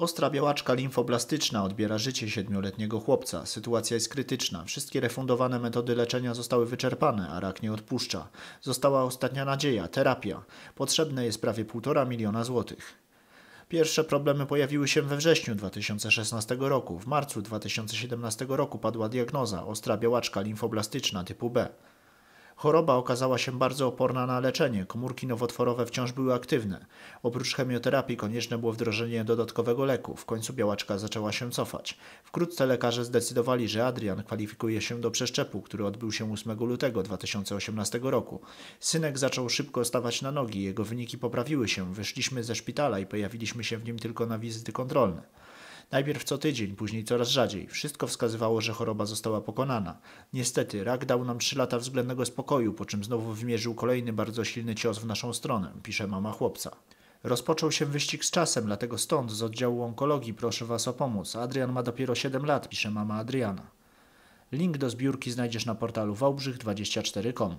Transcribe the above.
Ostra białaczka limfoblastyczna odbiera życie siedmioletniego chłopca. Sytuacja jest krytyczna. Wszystkie refundowane metody leczenia zostały wyczerpane, a rak nie odpuszcza. Została ostatnia nadzieja terapia. Potrzebne jest prawie półtora miliona złotych. Pierwsze problemy pojawiły się we wrześniu 2016 roku. W marcu 2017 roku padła diagnoza ostra białaczka limfoblastyczna typu B. Choroba okazała się bardzo oporna na leczenie, komórki nowotworowe wciąż były aktywne. Oprócz chemioterapii konieczne było wdrożenie dodatkowego leku. W końcu białaczka zaczęła się cofać. Wkrótce lekarze zdecydowali, że Adrian kwalifikuje się do przeszczepu, który odbył się 8 lutego 2018 roku. Synek zaczął szybko stawać na nogi, jego wyniki poprawiły się, wyszliśmy ze szpitala i pojawiliśmy się w nim tylko na wizyty kontrolne. Najpierw co tydzień, później coraz rzadziej. Wszystko wskazywało, że choroba została pokonana. Niestety, rak dał nam trzy lata względnego spokoju, po czym znowu wymierzył kolejny bardzo silny cios w naszą stronę, pisze mama chłopca. Rozpoczął się wyścig z czasem, dlatego stąd, z oddziału onkologii, proszę Was o pomoc. Adrian ma dopiero 7 lat, pisze mama Adriana. Link do zbiórki znajdziesz na portalu wałbrzych24.com.